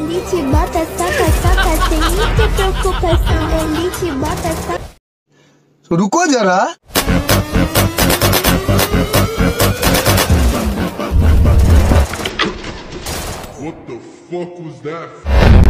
Elite bota saca, saca, sem muita preocupação. Elite bota saca. रुको जरा What the fuck was that?